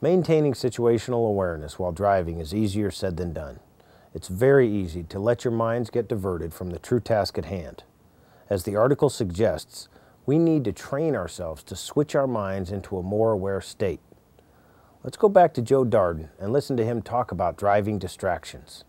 Maintaining situational awareness while driving is easier said than done. It's very easy to let your minds get diverted from the true task at hand. As the article suggests, we need to train ourselves to switch our minds into a more aware state. Let's go back to Joe Darden and listen to him talk about driving distractions.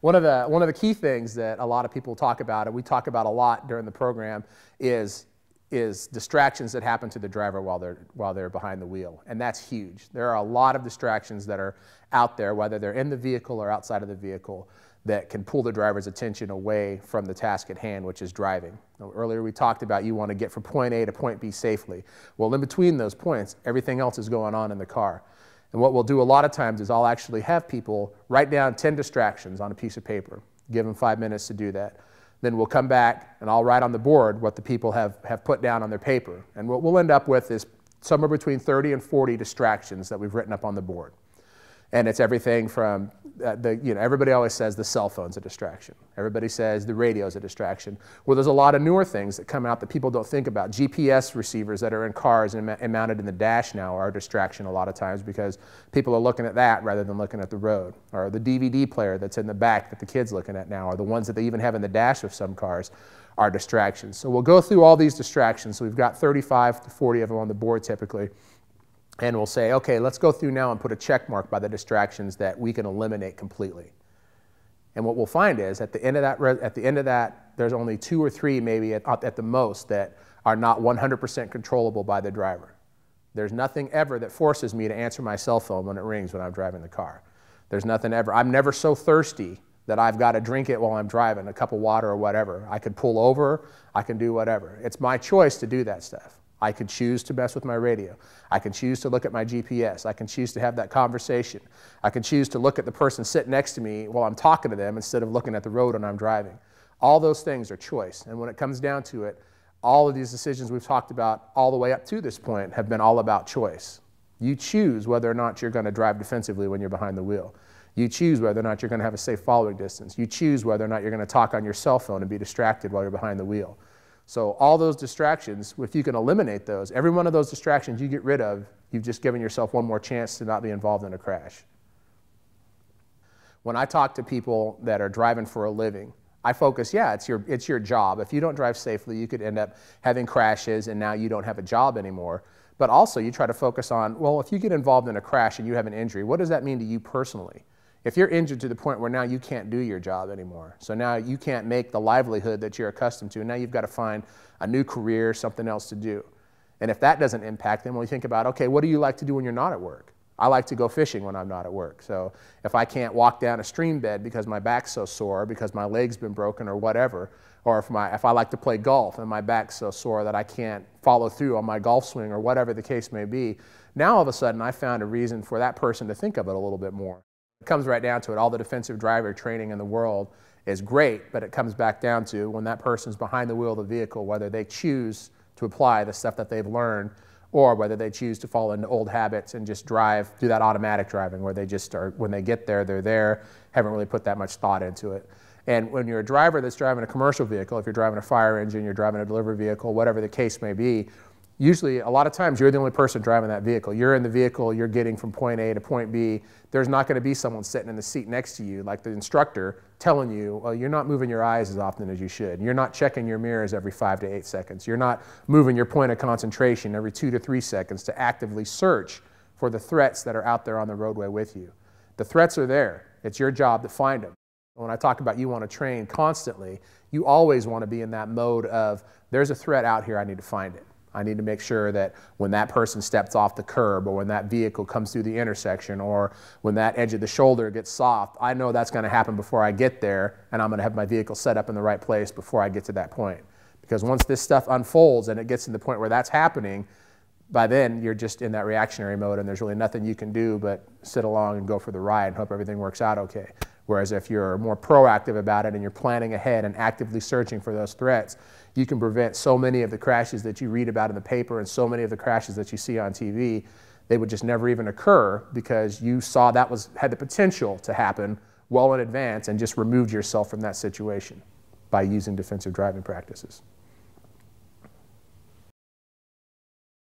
One of the one of the key things that a lot of people talk about, and we talk about a lot during the program, is is distractions that happen to the driver while they're while they're behind the wheel, and that's huge. There are a lot of distractions that are out there, whether they're in the vehicle or outside of the vehicle, that can pull the driver's attention away from the task at hand, which is driving. Now, earlier we talked about you want to get from point A to point B safely. Well, in between those points, everything else is going on in the car. And what we'll do a lot of times is I'll actually have people write down 10 distractions on a piece of paper, give them five minutes to do that. Then we'll come back and I'll write on the board what the people have, have put down on their paper. And what we'll end up with is somewhere between 30 and 40 distractions that we've written up on the board. And it's everything from uh, the, you know, everybody always says the cell phone's a distraction. Everybody says the radio's a distraction. Well, there's a lot of newer things that come out that people don't think about. GPS receivers that are in cars and, and mounted in the dash now are a distraction a lot of times because people are looking at that rather than looking at the road. Or the DVD player that's in the back that the kid's looking at now, or the ones that they even have in the dash of some cars are distractions. So we'll go through all these distractions. So we've got 35 to 40 of them on the board typically and we'll say, okay, let's go through now and put a check mark by the distractions that we can eliminate completely. And what we'll find is at the end of that, at the end of that there's only two or three maybe at, at the most that are not 100% controllable by the driver. There's nothing ever that forces me to answer my cell phone when it rings when I'm driving the car. There's nothing ever. I'm never so thirsty that I've got to drink it while I'm driving, a cup of water or whatever. I could pull over, I can do whatever. It's my choice to do that stuff. I could choose to mess with my radio. I can choose to look at my GPS. I can choose to have that conversation. I can choose to look at the person sitting next to me while I'm talking to them instead of looking at the road when I'm driving. All those things are choice. And when it comes down to it, all of these decisions we've talked about all the way up to this point have been all about choice. You choose whether or not you're going to drive defensively when you're behind the wheel. You choose whether or not you're going to have a safe following distance. You choose whether or not you're going to talk on your cell phone and be distracted while you're behind the wheel. So all those distractions, if you can eliminate those, every one of those distractions you get rid of, you've just given yourself one more chance to not be involved in a crash. When I talk to people that are driving for a living, I focus, yeah, it's your, it's your job. If you don't drive safely, you could end up having crashes and now you don't have a job anymore. But also, you try to focus on, well, if you get involved in a crash and you have an injury, what does that mean to you personally? If you're injured to the point where now you can't do your job anymore, so now you can't make the livelihood that you're accustomed to, and now you've got to find a new career, something else to do. And if that doesn't impact them, well, you think about, okay, what do you like to do when you're not at work? I like to go fishing when I'm not at work. So if I can't walk down a stream bed because my back's so sore, because my leg's been broken or whatever, or if, my, if I like to play golf and my back's so sore that I can't follow through on my golf swing or whatever the case may be, now all of a sudden I found a reason for that person to think of it a little bit more. It comes right down to it. All the defensive driver training in the world is great, but it comes back down to when that person's behind the wheel of the vehicle, whether they choose to apply the stuff that they've learned or whether they choose to fall into old habits and just drive, do that automatic driving where they just are, when they get there, they're there, haven't really put that much thought into it. And when you're a driver that's driving a commercial vehicle, if you're driving a fire engine, you're driving a delivery vehicle, whatever the case may be, usually a lot of times you're the only person driving that vehicle. You're in the vehicle, you're getting from point A to point B. There's not going to be someone sitting in the seat next to you, like the instructor, telling you, well, you're not moving your eyes as often as you should. You're not checking your mirrors every five to eight seconds. You're not moving your point of concentration every two to three seconds to actively search for the threats that are out there on the roadway with you. The threats are there. It's your job to find them. When I talk about you want to train constantly, you always want to be in that mode of there's a threat out here, I need to find it. I need to make sure that when that person steps off the curb or when that vehicle comes through the intersection or when that edge of the shoulder gets soft, I know that's going to happen before I get there and I'm going to have my vehicle set up in the right place before I get to that point. Because once this stuff unfolds and it gets to the point where that's happening, by then you're just in that reactionary mode and there's really nothing you can do but sit along and go for the ride and hope everything works out okay. Whereas if you're more proactive about it and you're planning ahead and actively searching for those threats, you can prevent so many of the crashes that you read about in the paper and so many of the crashes that you see on TV. They would just never even occur because you saw that was had the potential to happen well in advance and just removed yourself from that situation by using defensive driving practices.